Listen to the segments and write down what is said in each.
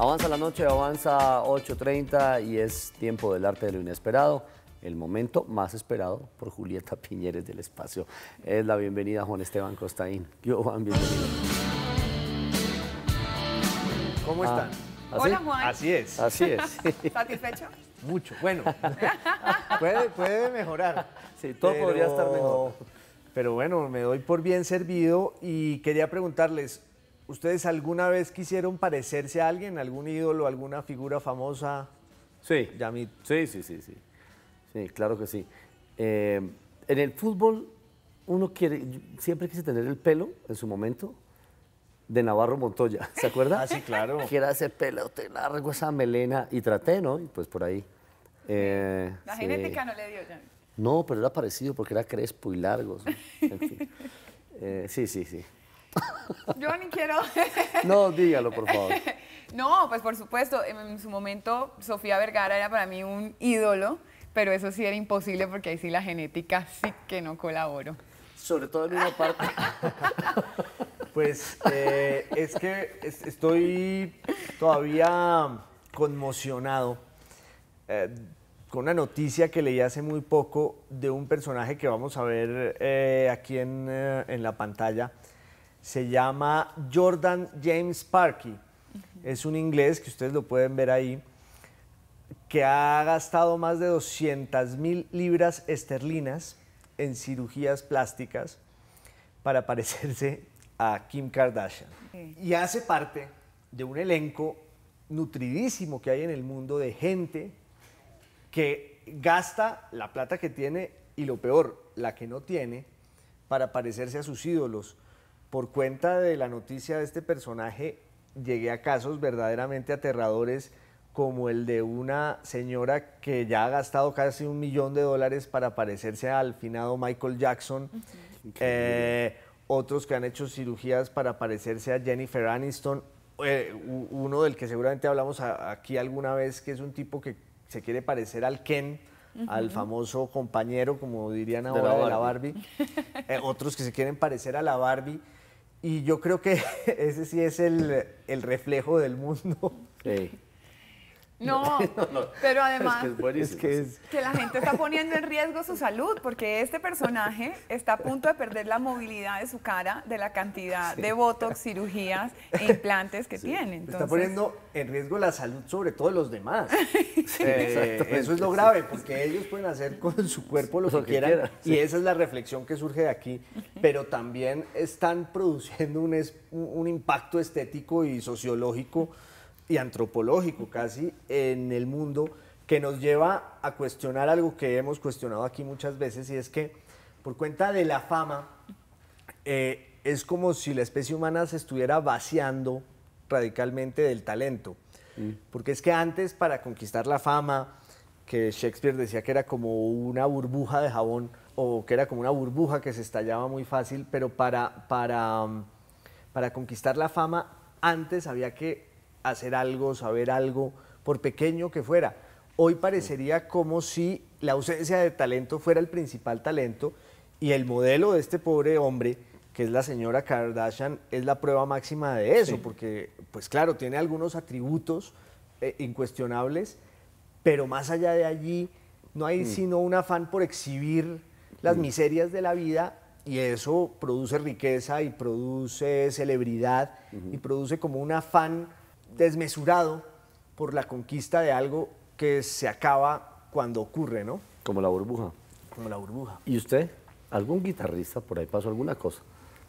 Avanza la noche, avanza 8.30 y es tiempo del arte de lo inesperado. El momento más esperado por Julieta Piñeres del Espacio. Es la bienvenida a Juan Esteban Costaín. Yo, Juan, bienvenido. ¿Cómo están? ¿Así? Hola Juan. Así es. Así es. ¿Satisfecho? Mucho. Bueno, puede, puede mejorar. Sí, todo podría estar mejor. Pero bueno, me doy por bien servido y quería preguntarles, ¿ustedes alguna vez quisieron parecerse a alguien, algún ídolo, alguna figura famosa? Sí. Yamit. Sí, sí, sí, sí. Sí, claro que sí. Eh, en el fútbol, uno quiere, siempre quise tener el pelo en su momento de Navarro Montoya, ¿se acuerda? Ah, sí, claro. Quiera ese pelo te largo, esa melena, y traté, ¿no? Y pues por ahí. Eh, La sí. genética no le dio ya. No, pero era parecido porque era crespo y largo. ¿sí? En fin. Eh, sí, sí, sí. Yo ni quiero. No, dígalo, por favor. No, pues por supuesto, en su momento Sofía Vergara era para mí un ídolo, pero eso sí era imposible porque ahí sí la genética sí que no colaboró. Sobre todo en una parte. Pues eh, es que es- estoy todavía conmocionado eh, con una noticia que leí hace muy poco de un personaje que vamos a ver eh, aquí en, eh, en la pantalla. Se llama Jordan James Parkey. Es un inglés que ustedes lo pueden ver ahí que ha gastado más de 200 mil libras esterlinas en cirugías plásticas para parecerse a Kim Kardashian. Y hace parte de un elenco nutridísimo que hay en el mundo de gente que gasta la plata que tiene y lo peor, la que no tiene, para parecerse a sus ídolos. Por cuenta de la noticia de este personaje, llegué a casos verdaderamente aterradores como el de una señora que ya ha gastado casi un millón de dólares para parecerse al finado Michael Jackson. Eh, otros que han hecho cirugías para parecerse a Jennifer Aniston. Eh, uno del que seguramente hablamos a- aquí alguna vez, que es un tipo que se quiere parecer al Ken, al famoso compañero, como dirían ahora, de la Barbie. Barbie. Eh, otros que se quieren parecer a la Barbie. Y yo creo que ese sí es el, el reflejo del mundo. Sí. No, pero además Es que es buenísimo. Es que es, que la gente está poniendo en riesgo su salud porque este personaje está a punto de perder la movilidad de su cara de la cantidad de botox, cirugías e implantes que tiene. está poniendo en riesgo la salud sobre todo de los demás. Eh, exactamente, eso es lo grave, porque ellos pueden hacer con su cuerpo lo, Lo que, que quieran. quieran, Y esa es la reflexión que surge de aquí. Pero también están produciendo un, es- un- un impacto estético y sociológico y antropológico casi en el mundo que nos lleva a cuestionar algo que hemos cuestionado aquí muchas veces y es que por cuenta de la fama eh, es como si la especie humana se estuviera vaciando radicalmente del talento. Porque es que antes para conquistar la fama, que Shakespeare decía que era como una burbuja de jabón o que era como una burbuja que se estallaba muy fácil, pero para, para, um, para conquistar la fama antes había que hacer algo, saber algo, por pequeño que fuera. Hoy parecería como si la ausencia de talento fuera el principal talento y el modelo de este pobre hombre, que es la señora Kardashian, es la prueba máxima de eso, porque, pues claro, tiene algunos atributos eh, incuestionables, pero más allá de allí no hay sino un afán por exhibir las miserias de la vida y eso produce riqueza y produce celebridad y produce como un afán desmesurado por la conquista de algo que se acaba cuando ocurre, ¿no? Como la burbuja. Como la burbuja. ¿Y usted? ¿Algún guitarrista por ahí pasó alguna cosa?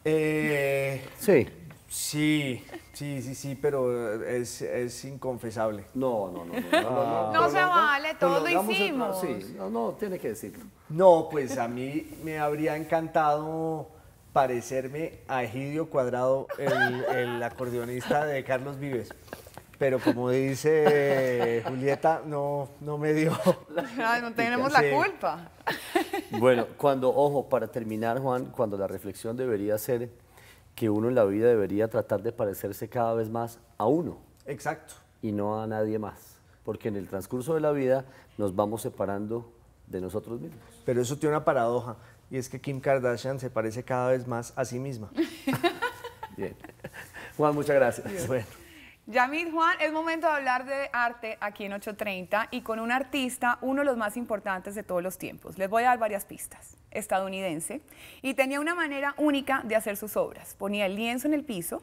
Eh, Sí. sí, sí, sí, sí, pero es, es inconfesable. No, no, no. No, no, No se vale, todo lo hicimos. Sí, no, no, tiene que decirlo. No, pues a mí me habría encantado parecerme a Egidio Cuadrado, el, el acordeonista de Carlos Vives. Pero como dice Julieta, no, no me dio. no tenemos la culpa. Bueno, cuando, ojo, para terminar, Juan, cuando la reflexión debería ser que uno en la vida debería tratar de parecerse cada vez más a uno Exacto. y no a nadie más. Porque en el transcurso de la vida nos vamos separando de nosotros mismos. Pero eso tiene una paradoja, y es que Kim Kardashian se parece cada vez más a sí misma. Bien. Juan, muchas gracias. Bueno. Yamid Juan, es momento de hablar de arte aquí en 830 y con un artista, uno de los más importantes de todos los tiempos. Les voy a dar varias pistas. Estadounidense y tenía una manera única de hacer sus obras. Ponía el lienzo en el piso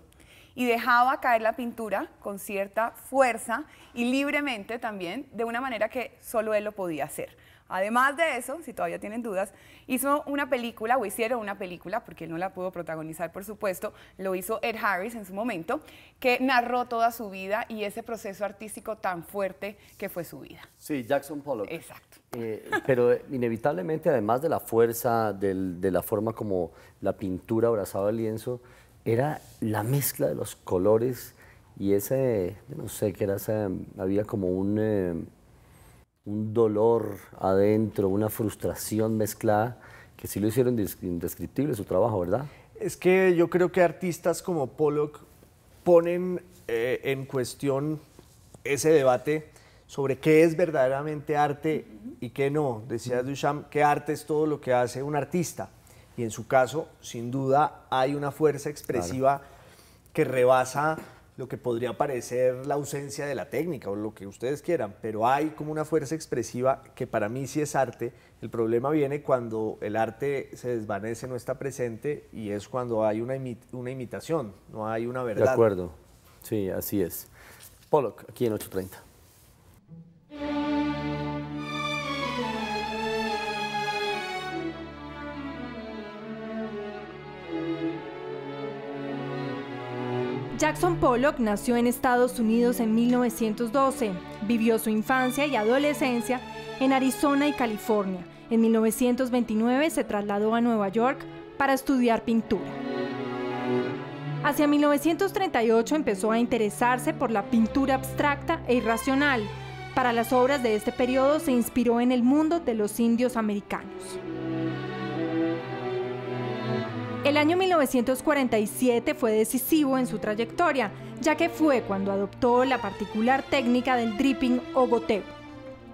y dejaba caer la pintura con cierta fuerza y libremente también, de una manera que solo él lo podía hacer. Además de eso, si todavía tienen dudas, hizo una película, o hicieron una película, porque él no la pudo protagonizar, por supuesto, lo hizo Ed Harris en su momento, que narró toda su vida y ese proceso artístico tan fuerte que fue su vida. Sí, Jackson Pollock. Exacto. Eh, pero inevitablemente, además de la fuerza, de la forma como la pintura abrazaba el lienzo, era la mezcla de los colores y ese, no sé, que era había como un... Eh, un dolor adentro, una frustración mezclada, que sí lo hicieron indescriptible su trabajo, ¿verdad? Es que yo creo que artistas como Pollock ponen eh, en cuestión ese debate sobre qué es verdaderamente arte y qué no. Decía Duchamp que arte es todo lo que hace un artista. Y en su caso, sin duda, hay una fuerza expresiva que rebasa lo que podría parecer la ausencia de la técnica o lo que ustedes quieran, pero hay como una fuerza expresiva que para mí sí es arte. El problema viene cuando el arte se desvanece, no está presente y es cuando hay una, una imitación, no hay una verdad. De acuerdo, sí, así es. Pollock, aquí en 830. Jackson Pollock nació en Estados Unidos en 1912. Vivió su infancia y adolescencia en Arizona y California. En 1929 se trasladó a Nueva York para estudiar pintura. Hacia 1938 empezó a interesarse por la pintura abstracta e irracional. Para las obras de este periodo se inspiró en el mundo de los indios americanos. El año 1947 fue decisivo en su trayectoria, ya que fue cuando adoptó la particular técnica del dripping o goteo.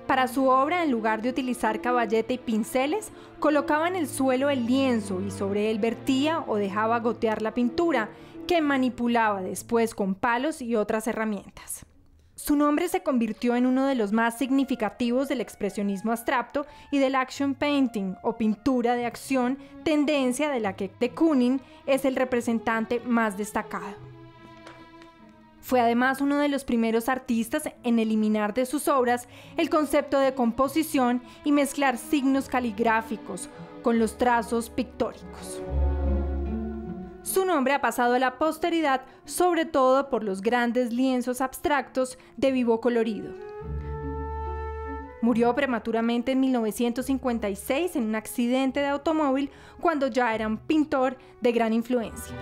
Para su obra, en lugar de utilizar caballete y pinceles, colocaba en el suelo el lienzo y sobre él vertía o dejaba gotear la pintura, que manipulaba después con palos y otras herramientas. Su nombre se convirtió en uno de los más significativos del expresionismo abstracto y del action painting o pintura de acción, tendencia de la que de Kooning es el representante más destacado. Fue además uno de los primeros artistas en eliminar de sus obras el concepto de composición y mezclar signos caligráficos con los trazos pictóricos. Su nombre ha pasado a la posteridad sobre todo por los grandes lienzos abstractos de vivo colorido. Murió prematuramente en 1956 en un accidente de automóvil cuando ya era un pintor de gran influencia.